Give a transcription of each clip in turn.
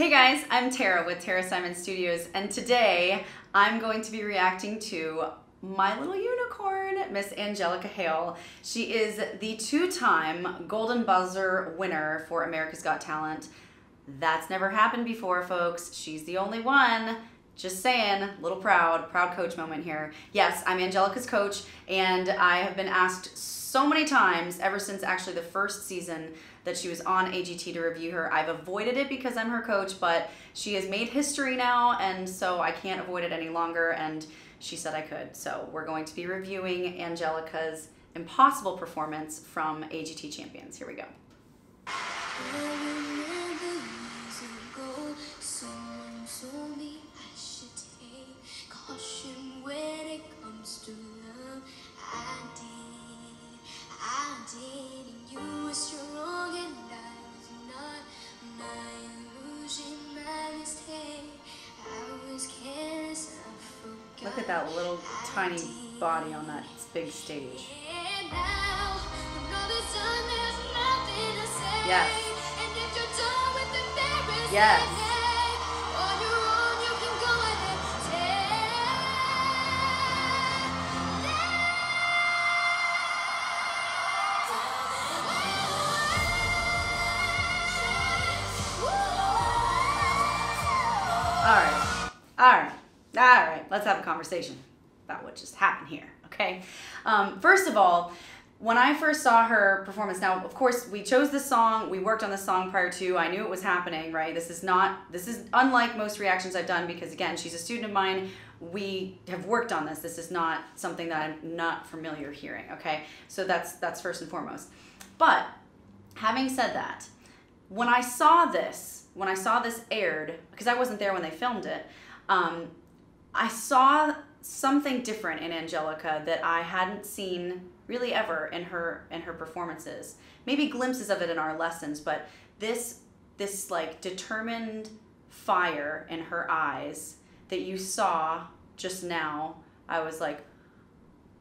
Hey guys, I'm Tara with Tara Simon Studios, and today I'm going to be reacting to my little unicorn, Miss Angelica Hale. She is the two-time Golden Buzzer winner for America's Got Talent. That's never happened before, folks. She's the only one. Just saying, little proud, proud coach moment here. Yes, I'm Angelica's coach, and I have been asked so many times ever since actually the first season that she was on AGT to review her. I've avoided it because I'm her coach, but she has made history now, and so I can't avoid it any longer, and she said I could. So we're going to be reviewing Angelica's impossible performance from AGT Champions. Here we go. Look at that little tiny body on that big stage. Yes. Yes. Conversation about what just happened here, okay? Um, first of all, when I first saw her performance, now of course we chose this song, we worked on this song prior to, I knew it was happening, right? This is not, this is unlike most reactions I've done because again, she's a student of mine, we have worked on this. This is not something that I'm not familiar hearing, okay? So that's, that's first and foremost. But having said that, when I saw this, when I saw this aired, because I wasn't there when they filmed it, um, I saw something different in Angelica that I hadn't seen really ever in her in her performances. Maybe glimpses of it in our lessons, but this this like determined fire in her eyes that you saw just now, I was like,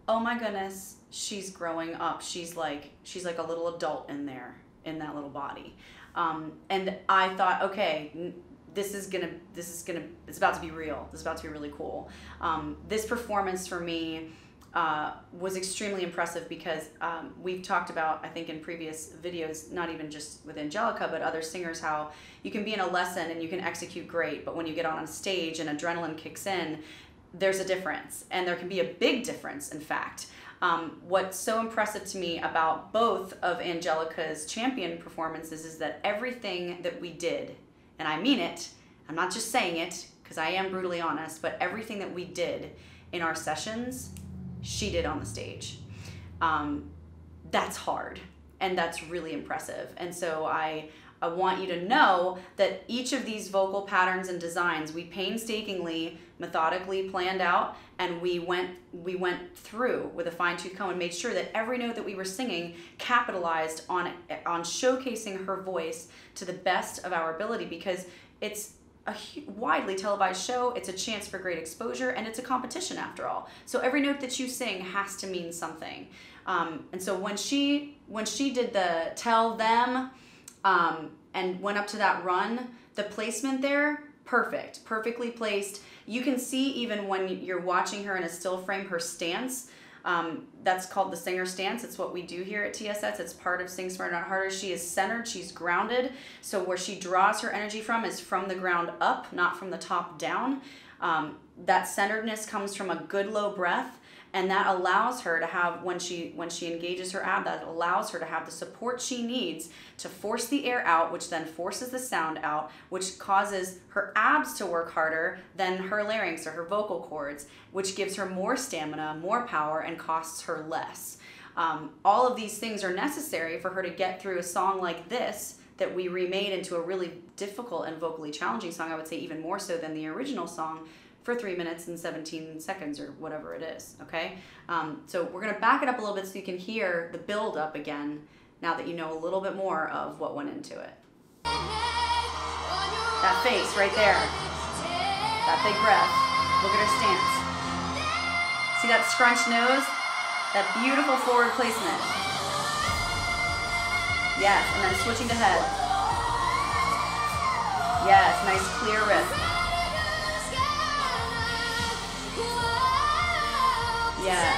"Oh my goodness, she's growing up. She's like she's like a little adult in there in that little body." Um, and I thought, okay, this is gonna this is gonna it's about to be real. This is about to be really cool. Um, this performance for me uh, was extremely impressive because um, we've talked about i think in previous videos not even just with angelica but other singers how you can be in a lesson and you can execute great but when you get on a stage and adrenaline kicks in there's a difference. And there can be a big difference in fact. Um, what's so impressive to me about both of angelica's champion performances is that everything that we did and I mean it, I'm not just saying it because I am brutally honest, but everything that we did in our sessions, she did on the stage. Um, that's hard and that's really impressive. And so I, I want you to know that each of these vocal patterns and designs we painstakingly, methodically planned out, and we went we went through with a fine tooth comb and made sure that every note that we were singing capitalized on on showcasing her voice to the best of our ability because it's a widely televised show. It's a chance for great exposure, and it's a competition after all. So every note that you sing has to mean something. Um, and so when she when she did the tell them um, and went up to that run, the placement there perfect, perfectly placed. You can see even when you're watching her in a still frame, her stance. Um, that's called the singer stance. It's what we do here at TSS. It's part of Sing Smarter Not Harder. She is centered, she's grounded. So where she draws her energy from is from the ground up, not from the top down. Um, that centeredness comes from a good low breath and that allows her to have when she when she engages her ab that allows her to have the support she needs to force the air out which then forces the sound out which causes her abs to work harder than her larynx or her vocal cords which gives her more stamina more power and costs her less. Um, all of these things are necessary for her to get through a song like this that we remade into a really difficult and vocally challenging song i would say even more so than the original song for three minutes and 17 seconds or whatever it is, okay? Um, so we're gonna back it up a little bit so you can hear the build up again now that you know a little bit more of what went into it. That face right there, that big breath, look at her stance. See that scrunched nose? That beautiful forward placement. Yes, and then switching to head. Yes, nice clear wrist. Yes.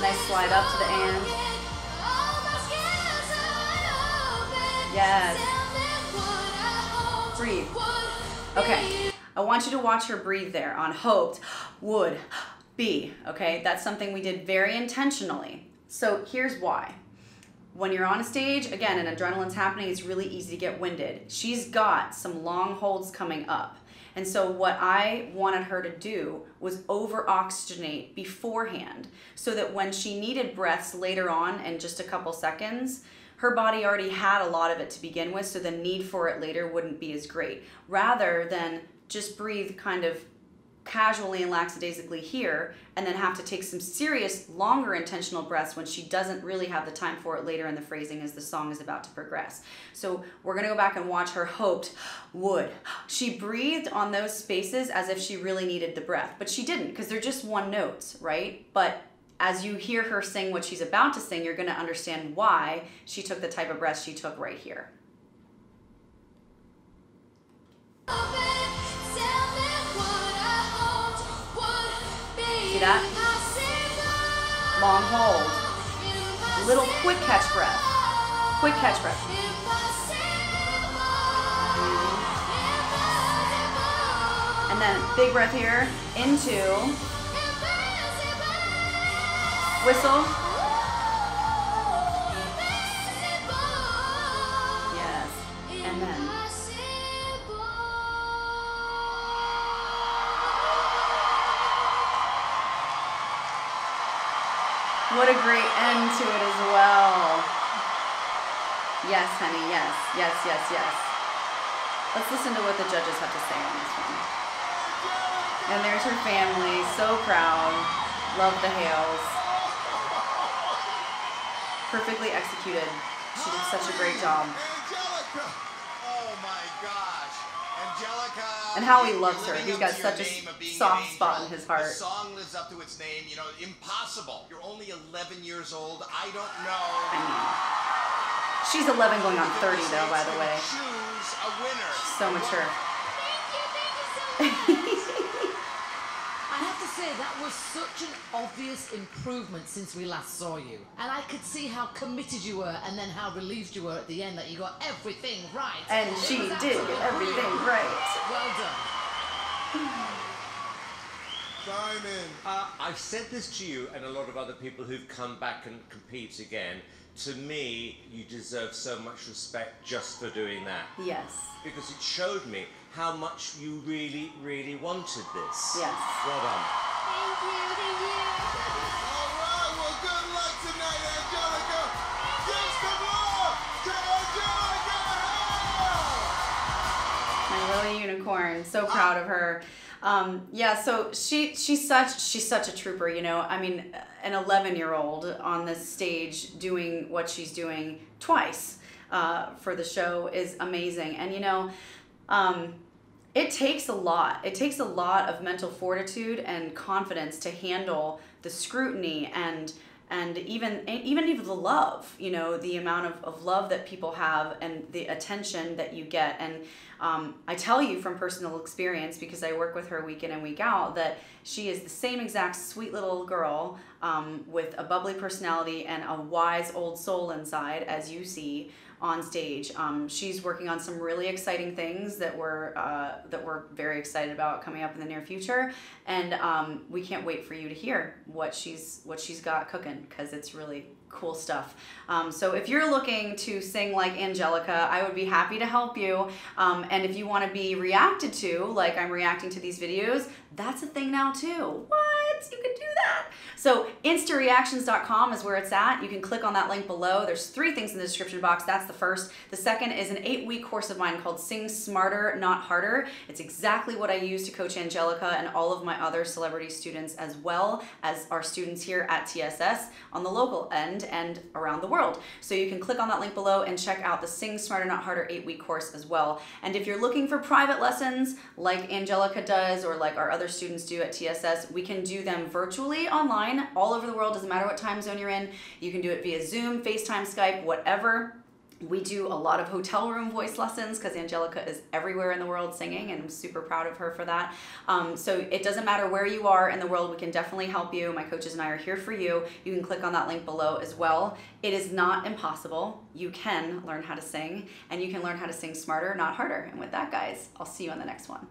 Nice slide up to the and. Yes. Breathe. Okay. I want you to watch her breathe there on hoped, would, be. Okay. That's something we did very intentionally. So here's why. When you're on a stage, again, and adrenaline's happening, it's really easy to get winded. She's got some long holds coming up. And so what I wanted her to do was over oxygenate beforehand so that when she needed breaths later on in just a couple seconds, her body already had a lot of it to begin with, so the need for it later wouldn't be as great. Rather than just breathe kind of casually and lackadaisically here and then have to take some serious longer intentional breaths when she doesn't really have the time for it later in the phrasing as the song is about to progress. So we're going to go back and watch her hoped would. She breathed on those spaces as if she really needed the breath but she didn't because they're just one notes right? But as you hear her sing what she's about to sing you're going to understand why she took the type of breath she took right here See that? Long hold. Little quick catch breath. Quick catch breath. And then big breath here into whistle. What a great end to it as well. Yes, honey, yes, yes, yes, yes. Let's listen to what the judges have to say on this one. And there's her family, so proud. Love the Hales. Perfectly executed. She did such a great job. And how he loves her. He's got such a name an soft spot in his heart. The song lives up to its name. You know, impossible. You're only 11 years old. I don't know. I mean, she's 11 going on 30 though, by the way. Choose a winner. So mature. I have to say that was such an obvious improvement since we last saw you. And I could see how committed you were and then how relieved you were at the end that you got everything right. And It she did get everything brilliant. right. Well done. Simon. Uh, I've said this to you and a lot of other people who've come back and compete again. To me, you deserve so much respect just for doing that. Yes. Because it showed me how much you really, really wanted this. Yes. Well done. My little unicorn. So proud of her. Um, yeah so she she's such she's such a trooper you know? I mean an 11 year old on this stage doing what she's doing twice uh, for the show is amazing. And you know um, it takes a lot. It takes a lot of mental fortitude and confidence to handle the scrutiny and and even even even the love you know the amount of, of love that people have and the attention that you get. And um, i tell you from personal experience because i work with her week in and week out that she is the same exact sweet little girl um, with a bubbly personality and a wise old soul inside as you see on stage. Um, she's working on some really exciting things that we're uh, that we're very excited about coming up in the near future, and um, we can't wait for you to hear what she's what she's got cooking because it's really cool stuff. Um, so if you're looking to sing like Angelica, I would be happy to help you. Um, and if you want to be reacted to, like I'm reacting to these videos, that's a thing now too. What? You can do that. So instareactions.com is where it's at. You can click on that link below. There's three things in the description box. That's the first. The second is an eight-week course of mine called Sing Smarter, Not Harder. It's exactly what I use to coach Angelica and all of my other celebrity students as well as our students here at TSS on the local end and around the world. So you can click on that link below and check out the Sing Smarter, Not Harder eight-week course as well. And if you're looking for private lessons like Angelica does or like our other students do at TSS, we can do them virtually online all over the world. Doesn't matter what time zone you're in. You can do it via Zoom, FaceTime, Skype, whatever we do a lot of hotel room voice lessons because Angelica is everywhere in the world singing, and I'm super proud of her for that. Um, so it doesn't matter where you are in the world, we can definitely help you. My coaches and I are here for you. You can click on that link below as well. It is not impossible. You can learn how to sing, and you can learn how to sing smarter, not harder. And with that, guys, I'll see you on the next one.